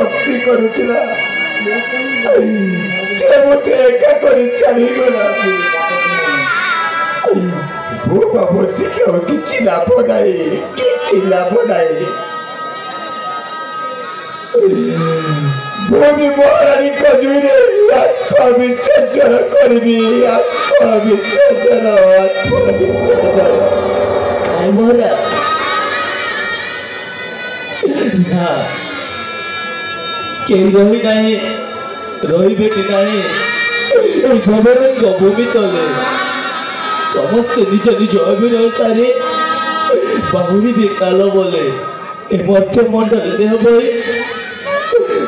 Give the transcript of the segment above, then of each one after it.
ভক্তি করেছিলা সে মতে একা করে চালিগল ও বাবু কেউ কিছু লাভ নাই কিছু লাভ নাই ভূমি মহারানী করবি না কেହି ରହି ନାହିଁ ରହିବେଟି ନାହିଁ এই ভবরঙ্গ ভূমি তলে ସମସ୍ତେ ନିଜ ନିଜ ଅଭିନୟ ସାରି ବାହୁଡ଼ିବେ କାଲ ବୋଲେ ଏ ମଧ୍ୟ ମଣ୍ଡରେ ଦେହ ବହି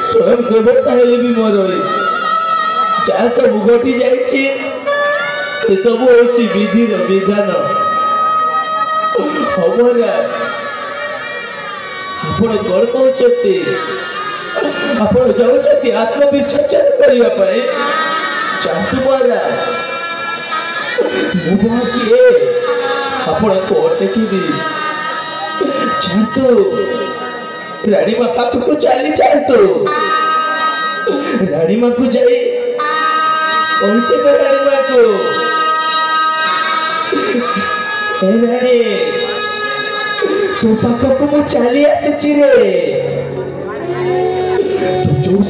ସ୍ୱୟଂ ଦେବତା ହେଲେ ବି ମୋର ଯାହା ସବୁ ଘଟି ଯାଇଛି ସେସବୁ ହେଉଛି ବିଧିର ବିଧାନ ହବରାଜ ଆପଣ କ'ଣ କହୁଛନ୍ତି ଆପଣ ଯାଉଛନ୍ତି ଆତ୍ମବିସର୍ଜନ କରିବା ପାଇଁ ଯାଆନ୍ତୁ ମହାରାଜ ମୁଁ ବା କିଏ ଆପଣଙ୍କୁ ଅଟକିବି ଯାଆନ୍ତୁ ରାଣୀମା ପାଖକୁ ଚାଲି ଯାଆନ୍ତୁ ରାଣୀମାକୁ ଯାଇ କହିଦେବେ ରାଣୀମାକୁ ରାଣୀ ତୋ ପାଖକୁ ମୁଁ ଚାଲି ଆସିଛି ରେ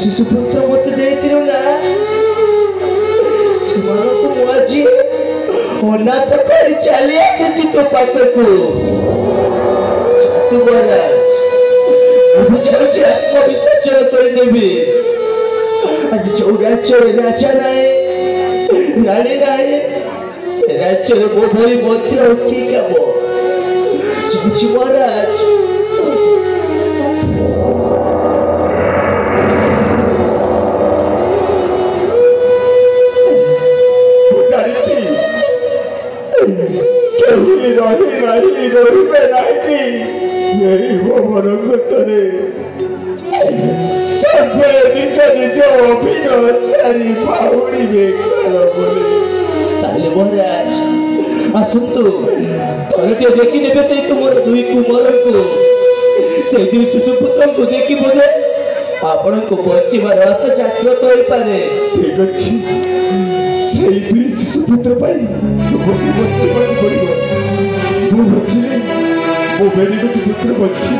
ಶಿಶುಪುತ್ರ ಮತ್ತು ದೇತಿರುಣ ಸುಮಲತು ಮಾಜಿ অনাথ করে চালিয়ে এসেছি তো পাতকু সাধু মহারাজ আমি যাচ্ছি আত্মবিসর্জন করে নেবে আজ চৌরাচরে নাচা নাই রানী নাই সে রাজ্যের বোধহয় মন্ত্র কি কেমন যাচ্ছি মহারাজ এই বেলাটি এই ভবনক তরে সবে নিজ নিজ অভিনয় সারি পাউড়িবে কাল বলে তাহলে মহারাজ আসন্তু ତଳେ ଟିକେ ଦେଖି ନେବେ ସେଇ ତୁମର ଦୁଇ କୁମାରଙ୍କୁ ସେଇ ଦୁଇ ଶିଶୁପୁତ୍ରଙ୍କୁ ଦେଖି ବୋଧେ ଆପଣଙ୍କୁ ବଞ୍ଚିବାର ଆଶା ଜାଗ୍ରତ ହୋଇପାରେ ଠିକ ଅଛି ସେଇ ଦୁଇ ଶିଶୁପୁତ୍ର ପାଇଁ ବଞ୍ଚିବାକୁ ପଡ଼ିବ 뭐 매니저도 못 들어봤지.